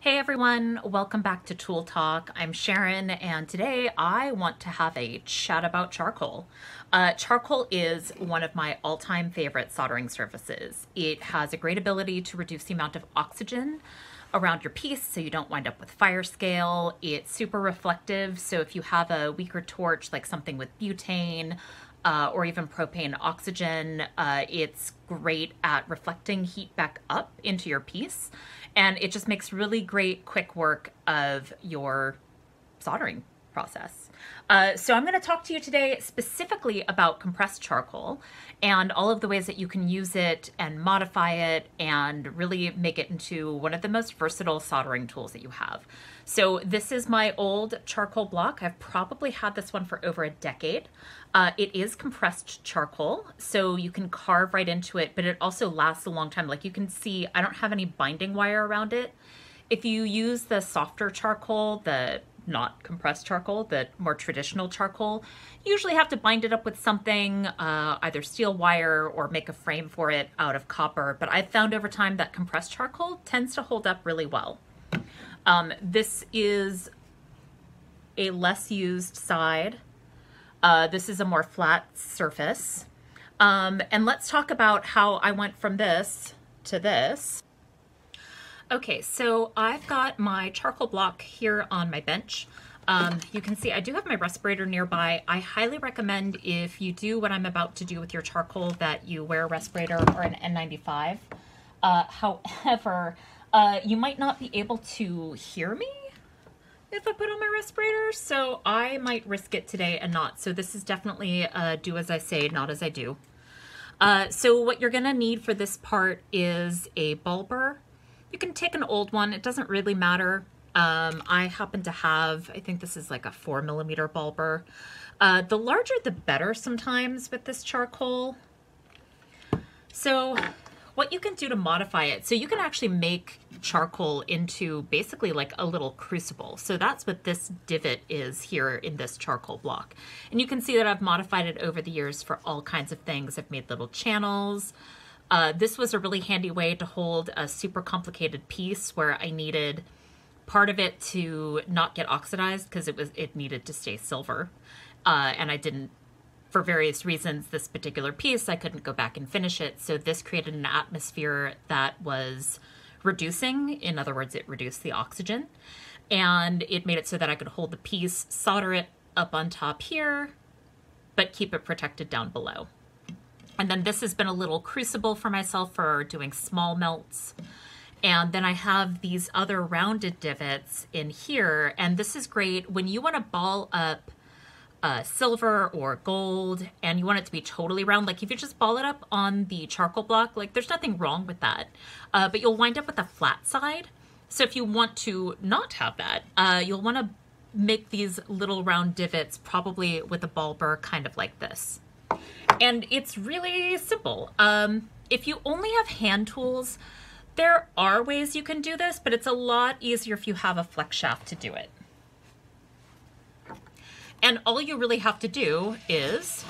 Hey everyone, welcome back to Tool Talk. I'm Sharon and today I want to have a chat about charcoal. Uh, charcoal is one of my all-time favorite soldering surfaces. It has a great ability to reduce the amount of oxygen around your piece so you don't wind up with fire scale. It's super reflective, so if you have a weaker torch like something with butane uh, or even propane oxygen, uh, it's great at reflecting heat back up into your piece. And it just makes really great quick work of your soldering process. Uh, so I'm going to talk to you today specifically about compressed charcoal and all of the ways that you can use it and modify it and really make it into one of the most versatile soldering tools that you have. So this is my old charcoal block. I've probably had this one for over a decade. Uh, it is compressed charcoal, so you can carve right into it, but it also lasts a long time. Like you can see, I don't have any binding wire around it. If you use the softer charcoal, the not compressed charcoal, the more traditional charcoal, you usually have to bind it up with something, uh, either steel wire or make a frame for it out of copper. But I've found over time that compressed charcoal tends to hold up really well. Um, this is a less used side. Uh, this is a more flat surface. Um, and let's talk about how I went from this to this. Okay, so I've got my charcoal block here on my bench. Um, you can see I do have my respirator nearby. I highly recommend if you do what I'm about to do with your charcoal that you wear a respirator or an N95. Uh, however, uh, you might not be able to hear me if I put on my respirator, so I might risk it today and not. So this is definitely do as I say, not as I do. Uh, so what you're gonna need for this part is a ball burr you can take an old one. It doesn't really matter. Um, I happen to have, I think this is like a four millimeter ball burr. Uh, the larger the better sometimes with this charcoal. So what you can do to modify it, so you can actually make charcoal into basically like a little crucible. So that's what this divot is here in this charcoal block. And you can see that I've modified it over the years for all kinds of things. I've made little channels, uh, this was a really handy way to hold a super complicated piece where I needed part of it to not get oxidized because it was it needed to stay silver. Uh, and I didn't, for various reasons, this particular piece, I couldn't go back and finish it. So this created an atmosphere that was reducing. In other words, it reduced the oxygen. And it made it so that I could hold the piece, solder it up on top here, but keep it protected down below. And then this has been a little crucible for myself for doing small melts. And then I have these other rounded divots in here. And this is great when you want to ball up uh, silver or gold and you want it to be totally round. Like if you just ball it up on the charcoal block, like there's nothing wrong with that. Uh, but you'll wind up with a flat side. So if you want to not have that, uh, you'll want to make these little round divots probably with a ball burr kind of like this. And it's really simple. Um, if you only have hand tools, there are ways you can do this, but it's a lot easier if you have a flex shaft to do it. And all you really have to do is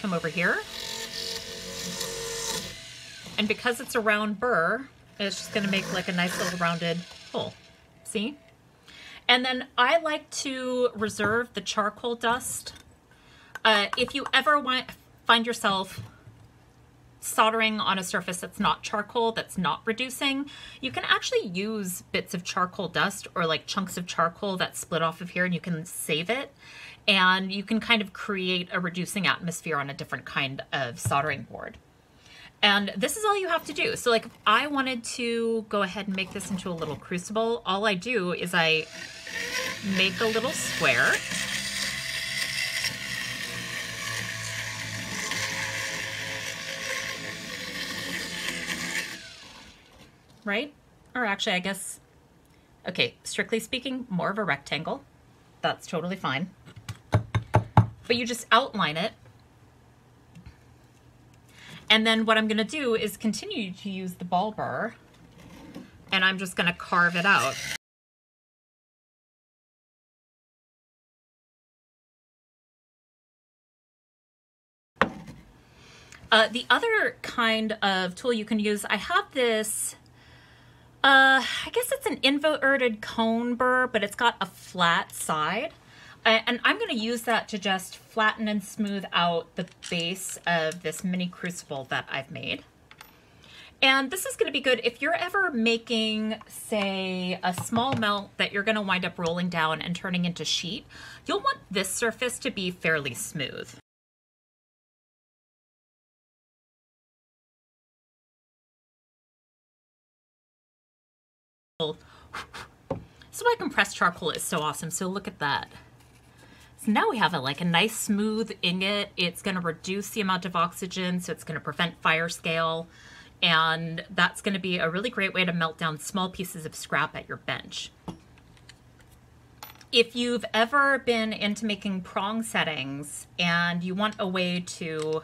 come over here. And because it's a round burr, it's just gonna make like a nice little rounded hole. See? And then I like to reserve the charcoal dust. Uh, if you ever want, find yourself soldering on a surface that's not charcoal, that's not reducing, you can actually use bits of charcoal dust or like chunks of charcoal that split off of here and you can save it. And you can kind of create a reducing atmosphere on a different kind of soldering board. And this is all you have to do. So like if I wanted to go ahead and make this into a little crucible, all I do is I make a little square right? Or actually, I guess, okay, strictly speaking, more of a rectangle. That's totally fine. But you just outline it. And then what I'm gonna do is continue to use the ball burr and I'm just gonna carve it out. Uh, the other kind of tool you can use, I have this Uh, I guess it's an inverted cone burr, but it's got a flat side. And I'm going to use that to just flatten and smooth out the base of this mini crucible that I've made. And this is going to be good if you're ever making, say, a small melt that you're going to wind up rolling down and turning into sheet. You'll want this surface to be fairly smooth. So why compressed charcoal is so awesome. So look at that. So now we have a, like a nice smooth ingot. It's going to reduce the amount of oxygen, so it's going to prevent fire scale. And that's going to be a really great way to melt down small pieces of scrap at your bench. If you've ever been into making prong settings and you want a way to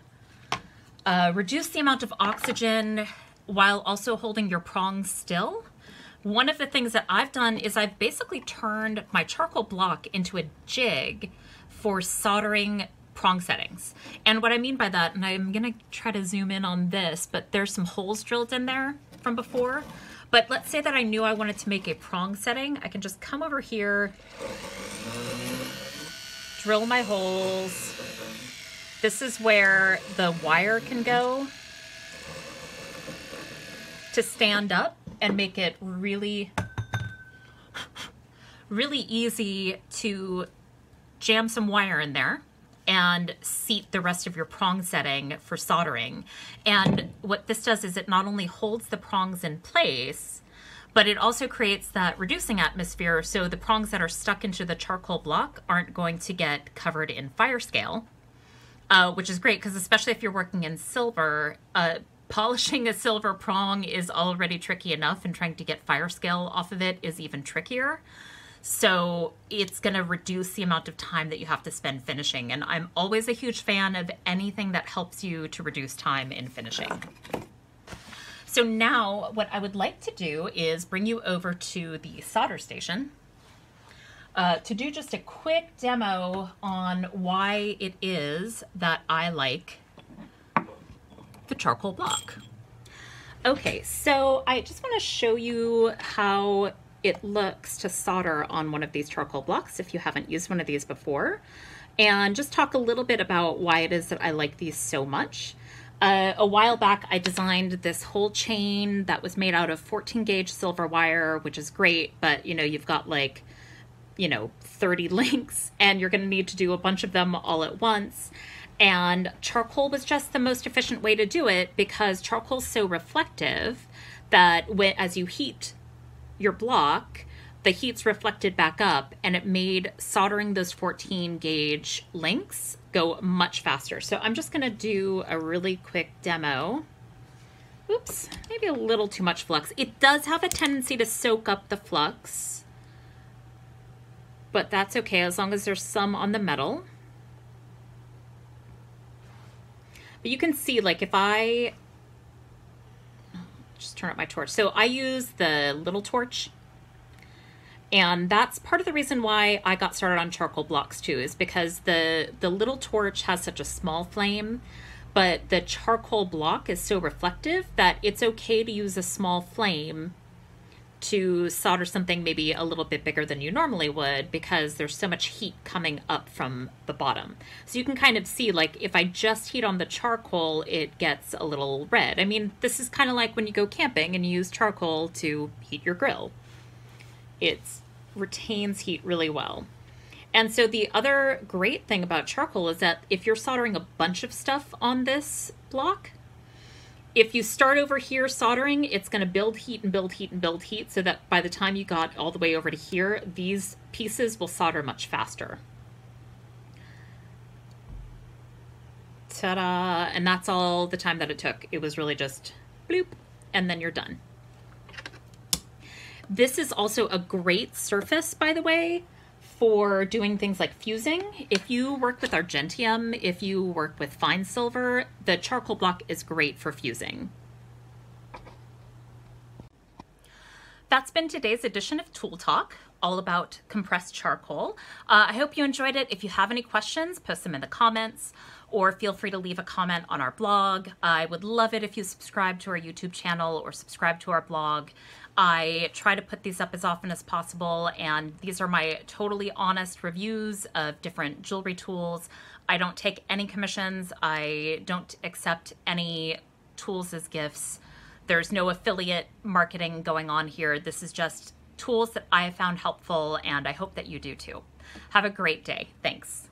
uh, reduce the amount of oxygen while also holding your prongs still, one of the things that I've done is I've basically turned my charcoal block into a jig for soldering prong settings. And what I mean by that, and I'm gonna try to zoom in on this, but there's some holes drilled in there from before. But let's say that I knew I wanted to make a prong setting. I can just come over here, drill my holes. This is where the wire can go to stand up and make it really, really easy to jam some wire in there and seat the rest of your prong setting for soldering. And what this does is it not only holds the prongs in place, but it also creates that reducing atmosphere so the prongs that are stuck into the charcoal block aren't going to get covered in fire scale, uh, which is great because especially if you're working in silver, uh, polishing a silver prong is already tricky enough and trying to get fire scale off of it is even trickier. So it's going to reduce the amount of time that you have to spend finishing. And I'm always a huge fan of anything that helps you to reduce time in finishing. So now what I would like to do is bring you over to the solder station uh, to do just a quick demo on why it is that I like the charcoal block. Okay, so I just want to show you how it looks to solder on one of these charcoal blocks if you haven't used one of these before and just talk a little bit about why it is that I like these so much. Uh, a while back, I designed this whole chain that was made out of 14 gauge silver wire, which is great, but you know, you've got like, you know, 30 links and you're going to need to do a bunch of them all at once. And charcoal was just the most efficient way to do it because charcoal's so reflective that when, as you heat your block, the heat's reflected back up and it made soldering those 14 gauge links go much faster. So I'm just gonna do a really quick demo. Oops, maybe a little too much flux. It does have a tendency to soak up the flux, but that's okay as long as there's some on the metal. But you can see, like, if I just turn up my torch. So I use the little torch. And that's part of the reason why I got started on charcoal blocks too, is because the, the little torch has such a small flame, but the charcoal block is so reflective that it's okay to use a small flame to solder something maybe a little bit bigger than you normally would because there's so much heat coming up from the bottom. So you can kind of see like if I just heat on the charcoal, it gets a little red. I mean, this is kind of like when you go camping and you use charcoal to heat your grill. It retains heat really well. And so the other great thing about charcoal is that if you're soldering a bunch of stuff on this block, if you start over here soldering, it's going to build heat and build heat and build heat so that by the time you got all the way over to here, these pieces will solder much faster. Ta-da! And that's all the time that it took. It was really just bloop, and then you're done. This is also a great surface, by the way, for doing things like fusing. If you work with argentium, if you work with fine silver, the charcoal block is great for fusing. that's been today's edition of Tool Talk, all about compressed charcoal. Uh, I hope you enjoyed it. If you have any questions, post them in the comments or feel free to leave a comment on our blog. I would love it if you subscribe to our YouTube channel or subscribe to our blog. I try to put these up as often as possible, and these are my totally honest reviews of different jewelry tools. I don't take any commissions, I don't accept any tools as gifts. There's no affiliate marketing going on here. This is just tools that I have found helpful, and I hope that you do too. Have a great day. Thanks.